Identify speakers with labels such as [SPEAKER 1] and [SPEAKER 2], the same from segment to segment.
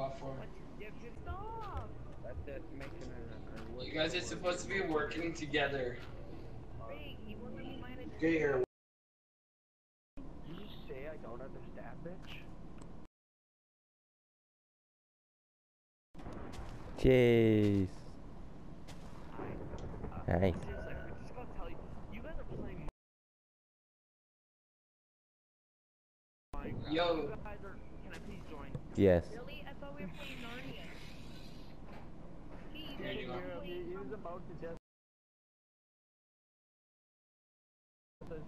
[SPEAKER 1] platform.
[SPEAKER 2] Stop!
[SPEAKER 3] That, that's making a, a
[SPEAKER 1] You guys are supposed to be working together.
[SPEAKER 2] You won't let me mind it.
[SPEAKER 1] Get here.
[SPEAKER 3] Did you just say I don't understand, bitch?
[SPEAKER 4] Jeez.
[SPEAKER 2] Uh,
[SPEAKER 4] Hey.
[SPEAKER 2] Seriously, I just gotta tell you, you guys are playing Minecraft.
[SPEAKER 1] Yo.
[SPEAKER 2] You guys are, can I please join?
[SPEAKER 4] Yes.
[SPEAKER 2] Really? I thought we were playing Narnia. Hey, you
[SPEAKER 1] There
[SPEAKER 2] guys
[SPEAKER 1] you
[SPEAKER 2] are
[SPEAKER 1] go.
[SPEAKER 3] He,
[SPEAKER 2] playing
[SPEAKER 3] he was about to just.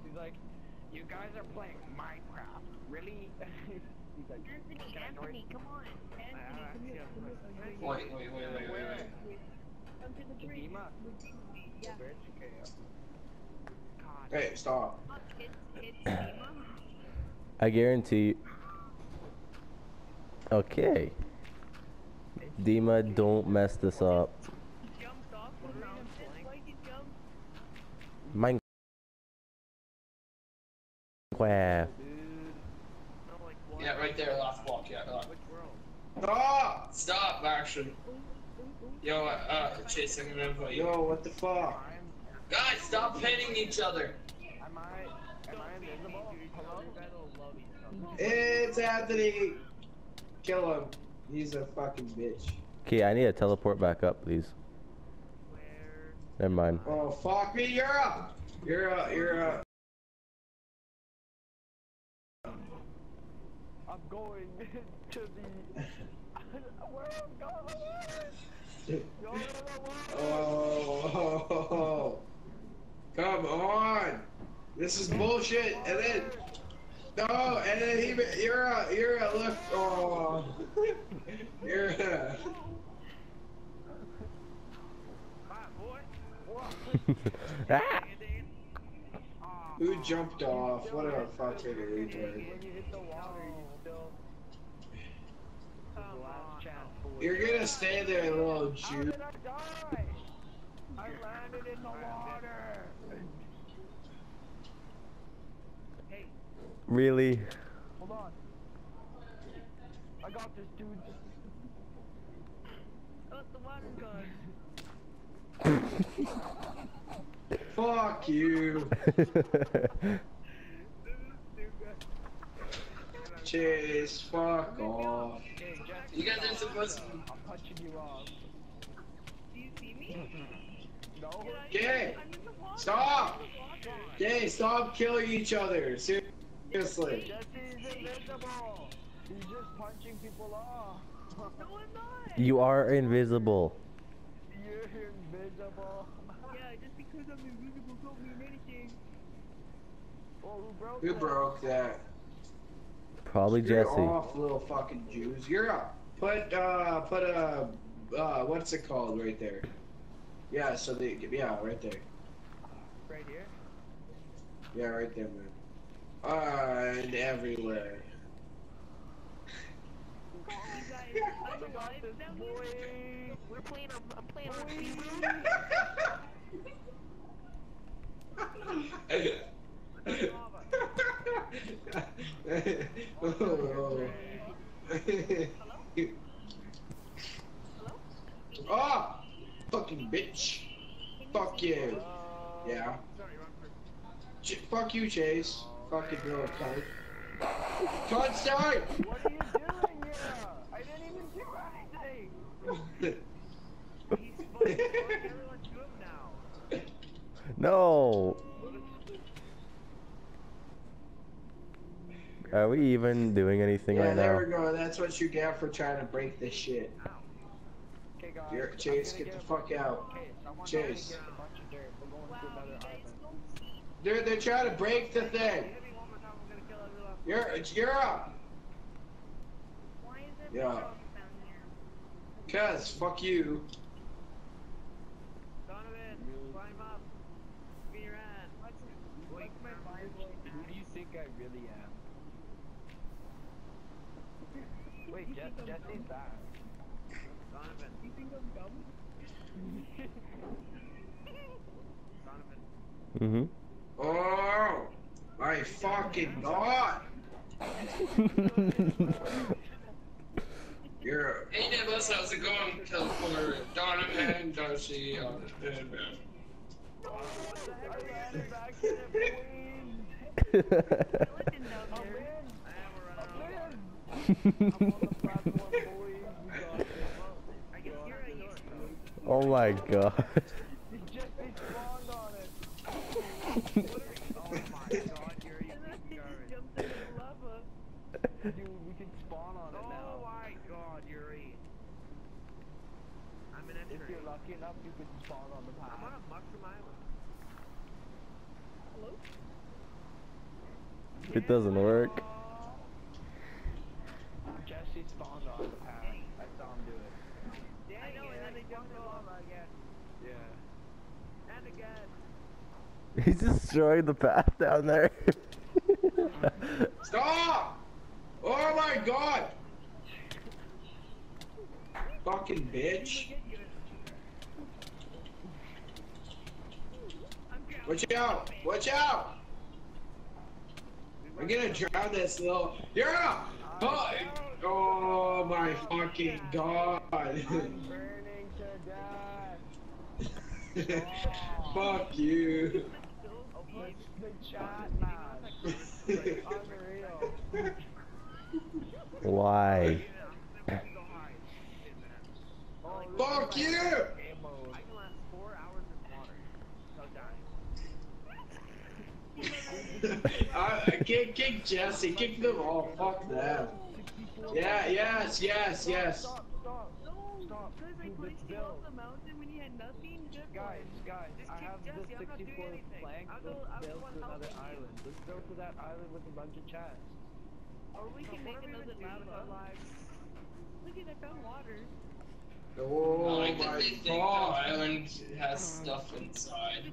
[SPEAKER 3] He's like, you guys are playing Minecraft. Really? He's like,
[SPEAKER 2] Anthony,
[SPEAKER 3] Can
[SPEAKER 2] Anthony, come on. Anthony, come here. Come here.
[SPEAKER 1] Wait, wait, wait, wait, wait, wait.
[SPEAKER 2] Come to the bridge.
[SPEAKER 3] Dima?
[SPEAKER 2] Yeah.
[SPEAKER 3] bitch.
[SPEAKER 2] God.
[SPEAKER 1] Hey, stop.
[SPEAKER 2] Fuck, it's, it's
[SPEAKER 4] I guarantee. Okay. Dima, don't mess this up.
[SPEAKER 2] He jumped off the mountain. Why he jumped?
[SPEAKER 4] Minecraft.
[SPEAKER 2] No, like what?
[SPEAKER 1] Yeah, right there, last block, yeah. Uh, Stop! Stop, action. Yo, uh, uh, Chase, I'm gonna invite you. Yo, what the fuck? Guys, stop hitting each other.
[SPEAKER 3] Am I, am I invisible? Hello?
[SPEAKER 2] You guys will love each other.
[SPEAKER 1] It's Anthony. Kill him. He's a fucking bitch.
[SPEAKER 4] Okay, I need to teleport back up, please.
[SPEAKER 2] Where?
[SPEAKER 4] Never mind.
[SPEAKER 1] Oh, fuck me, you're up. You're up, you're up.
[SPEAKER 3] I'm going to the. Where I'm going? Go to the.
[SPEAKER 1] Oh, come on. This is bullshit. And then, no, and then he, you're a, you're a, look, oh, you're a,
[SPEAKER 4] ah!
[SPEAKER 1] who jumped off? What a fucking retard.
[SPEAKER 3] When you hit the water, you still.
[SPEAKER 2] Come
[SPEAKER 3] Last
[SPEAKER 2] on.
[SPEAKER 3] chance, boy.
[SPEAKER 1] You're gonna stay there, little
[SPEAKER 3] How
[SPEAKER 1] Jew.
[SPEAKER 3] I die? I landed in the water.
[SPEAKER 2] Hey,
[SPEAKER 4] Really?
[SPEAKER 3] Hold on. I got this, dude.
[SPEAKER 2] oh, the water's gone.
[SPEAKER 1] Fuck you. Chase, fuck off. You guys are supposed to.
[SPEAKER 3] I'm punching you off.
[SPEAKER 2] Do you see me?
[SPEAKER 3] No?
[SPEAKER 1] Okay,
[SPEAKER 2] I'm in the water.
[SPEAKER 1] stop.
[SPEAKER 2] I'm in the water.
[SPEAKER 1] Okay, stop killing each other. Seriously.
[SPEAKER 3] Jesse's invisible. He's just punching people off.
[SPEAKER 2] No, I'm not.
[SPEAKER 4] you are invisible.
[SPEAKER 3] You're invisible.
[SPEAKER 2] Yeah, just because I'm invisible don't mean anything.
[SPEAKER 3] Oh, who broke
[SPEAKER 1] Who
[SPEAKER 3] that?
[SPEAKER 1] broke that?
[SPEAKER 4] Probably
[SPEAKER 1] You're
[SPEAKER 4] Jesse.
[SPEAKER 1] off, little fucking Jews. You're up. Put uh, put a uh, what's it called right there? Yeah, so they yeah, right there.
[SPEAKER 3] Right here?
[SPEAKER 1] Yeah, right there, man. Uh, and everywhere.
[SPEAKER 3] I
[SPEAKER 2] I'm
[SPEAKER 3] got this, boy.
[SPEAKER 2] We're playing on, I'm playing TV.
[SPEAKER 1] oh, fucking bitch. Fuck you. Yeah.
[SPEAKER 2] Sorry, wrong person.
[SPEAKER 1] Ch- fuck you, Chase. Fucking little cunt. Cunt, sorry.
[SPEAKER 3] What are you doing here? I didn't even do anything.
[SPEAKER 2] He's fucking fucking everyone to him now.
[SPEAKER 4] No. Are we even doing anything
[SPEAKER 1] yeah,
[SPEAKER 4] right
[SPEAKER 1] there we go. That's what you get for trying to break this shit.
[SPEAKER 3] Okay, guys.
[SPEAKER 1] You're, Chase, get the fuck out. Chase.
[SPEAKER 3] Get a bunch of dirt. We're going to
[SPEAKER 2] Wow,
[SPEAKER 3] another
[SPEAKER 2] you guys
[SPEAKER 3] island.
[SPEAKER 2] don't see.
[SPEAKER 1] They're, they're trying to break the thing.
[SPEAKER 2] Hit me one more time, I'm gonna kill everyone.
[SPEAKER 1] You're, it's- you're up.
[SPEAKER 2] Why is there
[SPEAKER 1] Yeah. Cuz, fuck you.
[SPEAKER 2] Donovan, climb up. Give me your hand. What's it? Wake my Bible.
[SPEAKER 3] Who do you think I really am? Wait, Je- Jesse's back.
[SPEAKER 2] Donovan. You think I'm dumb? Donovan.
[SPEAKER 4] Mm-hmm.
[SPEAKER 1] Oh, my fucking god. You're. Hey, Nicholas, how's it going? California. Donovan, Darcy, uh, and man.
[SPEAKER 4] oh my god.
[SPEAKER 3] Dude, we can spawn on it now.
[SPEAKER 2] Oh my god, Yuri. I'm in
[SPEAKER 3] If you're lucky enough, you can spawn on the
[SPEAKER 2] I'm on a mushroom island. Hello?
[SPEAKER 4] It doesn't work.
[SPEAKER 3] Jesse spawned on the path. I saw him do it.
[SPEAKER 2] I know, and then they jumped in lava again.
[SPEAKER 3] Yeah.
[SPEAKER 2] And again.
[SPEAKER 4] He's destroying the path down there.
[SPEAKER 1] Stop! Oh my god! Fucking bitch. Watch out! Watch out! I'm gonna drown this little. Up! Oh, oh my fucking god!
[SPEAKER 2] hours in water without dying.
[SPEAKER 1] uh, kick, kick Jesse, kick them all. Fuck them. Yeah, yes, yes, yes.
[SPEAKER 3] Stop, stop,
[SPEAKER 2] No,
[SPEAKER 3] stop.
[SPEAKER 2] because I
[SPEAKER 3] Dude,
[SPEAKER 2] pushed
[SPEAKER 3] this
[SPEAKER 2] you
[SPEAKER 3] build.
[SPEAKER 2] off the mountain when you had nothing. Good
[SPEAKER 3] Guys,
[SPEAKER 2] one.
[SPEAKER 3] guys,
[SPEAKER 2] Just
[SPEAKER 3] I have
[SPEAKER 2] Jesse,
[SPEAKER 3] this
[SPEAKER 2] I'm not doing
[SPEAKER 3] 64
[SPEAKER 2] anything.
[SPEAKER 3] plank.
[SPEAKER 2] I'll go- I'll
[SPEAKER 3] build
[SPEAKER 2] go
[SPEAKER 3] to another
[SPEAKER 2] you.
[SPEAKER 3] island. Let's build to that island with a bunch of chests.
[SPEAKER 2] Or we can make another lava. Look at I found water.
[SPEAKER 1] Oh
[SPEAKER 5] I like
[SPEAKER 1] my
[SPEAKER 5] they think the
[SPEAKER 1] god.
[SPEAKER 5] island has uh-huh. stuff inside.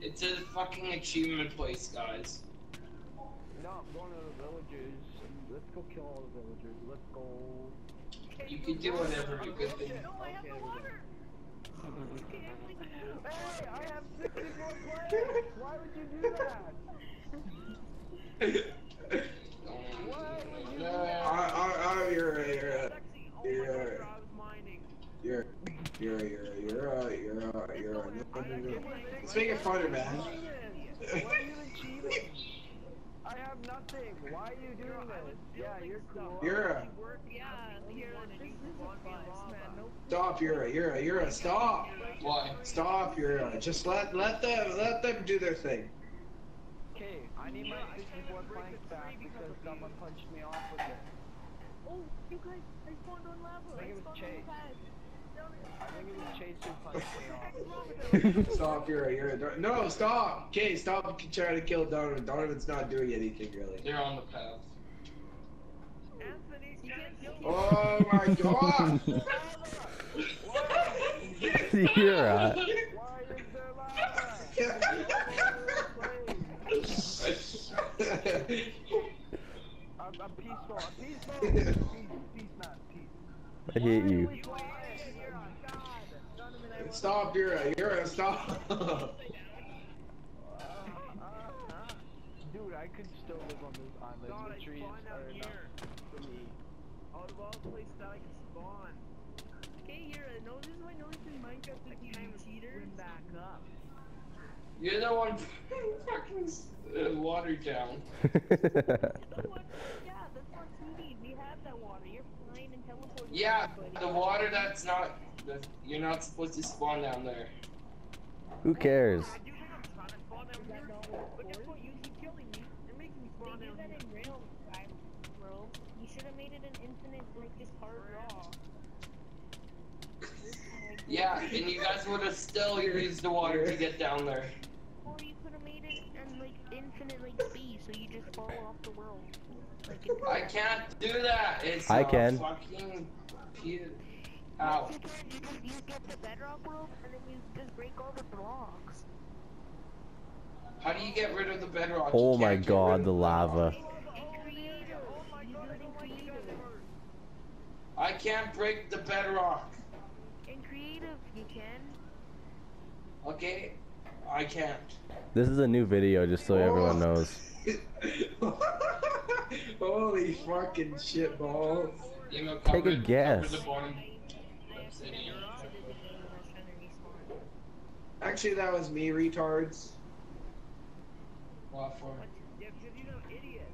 [SPEAKER 5] It's a fucking achievement place, guys.
[SPEAKER 3] No, I'm going to the villagers. Let's go kill all the villagers. Let's go.
[SPEAKER 5] You can do whatever you could think.
[SPEAKER 2] No, I have
[SPEAKER 3] Okay,
[SPEAKER 2] the
[SPEAKER 3] we're
[SPEAKER 2] water.
[SPEAKER 3] Hey, I have 64 planks! Why would you do that? Why would you do
[SPEAKER 1] I,
[SPEAKER 3] that?
[SPEAKER 1] I, I, you're, a- you're, a-
[SPEAKER 2] Actually, oh my
[SPEAKER 1] You're-
[SPEAKER 2] god, I was mining.
[SPEAKER 1] you're, you're, you're, you're, a- you're, a- you're. a- Let's make it funner, man.
[SPEAKER 3] Why are you cheating? I have nothing. Why are you doing this? Yeah, you're cool.
[SPEAKER 1] You're a
[SPEAKER 2] Yeah, here, this is advice, man. No
[SPEAKER 1] stop. You're a, you're a, you're a stop.
[SPEAKER 5] Why?
[SPEAKER 1] Stop. You're just let let them let them do their thing.
[SPEAKER 3] Okay, I need my 64 planks back because someone punched me off with it.
[SPEAKER 2] Oh, you guys, I spawned on lava.
[SPEAKER 3] I think it was
[SPEAKER 2] spawned on the pad.
[SPEAKER 1] Stop. You're a, you're a, no. Stop. Okay. Stop trying to kill Donovan. Donovan's not doing anything really.
[SPEAKER 5] They're on the path.
[SPEAKER 2] Anthony, you can't kill me.
[SPEAKER 1] Oh my god.
[SPEAKER 4] You're right.
[SPEAKER 3] Why is there lava? I'm, I'm peaceful. I'm peaceful. Peace, peace, man. Peace.
[SPEAKER 4] I hate you.
[SPEAKER 1] Stop. You're a, you're a stop.
[SPEAKER 3] Dude, I could still live on this island.
[SPEAKER 2] God,
[SPEAKER 3] the
[SPEAKER 2] I
[SPEAKER 3] trees
[SPEAKER 2] spawned
[SPEAKER 3] are
[SPEAKER 2] out here.
[SPEAKER 3] for me.
[SPEAKER 2] Out of all places that I can spawn. Okay, here, I know this is why I noticed in Minecraft that you cheaters. back up.
[SPEAKER 5] You're the one fucking uh, water down.
[SPEAKER 2] The one, yeah, that's not cheating. We have that water. You're flying and teleporting.
[SPEAKER 5] Yeah,
[SPEAKER 2] everybody.
[SPEAKER 5] the water that's not. The, you're not supposed to spawn down there.
[SPEAKER 4] Who cares?
[SPEAKER 2] I do think I'm trying to spawn down here, but guess what? You keep killing me. You're making me spawn
[SPEAKER 6] They
[SPEAKER 2] down
[SPEAKER 6] did that
[SPEAKER 2] here.
[SPEAKER 6] in real time, bro. You should have made it an infinite, like just hard.
[SPEAKER 5] Yeah, and you guys would have still used the water to get down there.
[SPEAKER 6] Or you could have made it and like infinite like speed, so you just fall off the world. Like
[SPEAKER 5] I can't do that. It's
[SPEAKER 4] I
[SPEAKER 5] a
[SPEAKER 4] can.
[SPEAKER 5] fucking. pu- Ow.
[SPEAKER 6] You can you just you get the bedrock world and then you just break all the blocks.
[SPEAKER 5] How do you get rid of the bedrock?
[SPEAKER 4] Oh my
[SPEAKER 5] can't get rid
[SPEAKER 4] god,
[SPEAKER 5] of
[SPEAKER 4] the lava.
[SPEAKER 6] In creative, you do it in creative.
[SPEAKER 5] I can't break the bedrock.
[SPEAKER 6] In creative, you can.
[SPEAKER 5] Okay? I can't.
[SPEAKER 4] This is a new video, just so everyone knows.
[SPEAKER 1] Holy fucking shit balls.
[SPEAKER 4] Take a
[SPEAKER 5] cover-
[SPEAKER 4] guess.
[SPEAKER 1] Actually, that was me, retards.
[SPEAKER 5] What for?
[SPEAKER 2] Yeah, because you know, idiot.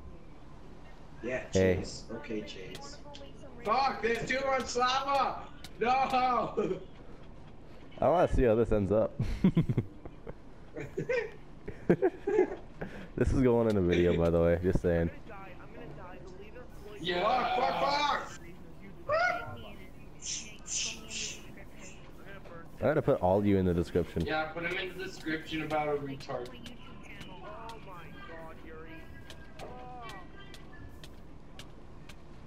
[SPEAKER 1] Yeah,
[SPEAKER 4] Hey.
[SPEAKER 1] Chase. Okay, Chase.
[SPEAKER 6] Wanna go make some
[SPEAKER 1] Fuck, there's too much lava! No!
[SPEAKER 4] I want to see how this ends up. this is going in a video, by the way. Just saying.
[SPEAKER 2] gonna die. I'm gonna die. The leader Floyd.
[SPEAKER 5] Yeah.
[SPEAKER 1] Fuck, fuck, fuck!
[SPEAKER 2] I'm gonna burn.
[SPEAKER 4] I'm gonna put all you in the description.
[SPEAKER 5] Yeah, put him in the description about a retard.
[SPEAKER 6] my YouTube channel.
[SPEAKER 2] Oh my god, Yuri. Oh,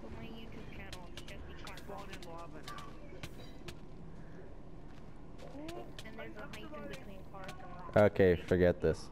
[SPEAKER 6] Go my YouTube channel. It's Jesse
[SPEAKER 2] I'm
[SPEAKER 6] Carter.
[SPEAKER 2] falling in lava now.
[SPEAKER 6] And there's a hyphen between Park and
[SPEAKER 4] Okay, forget this.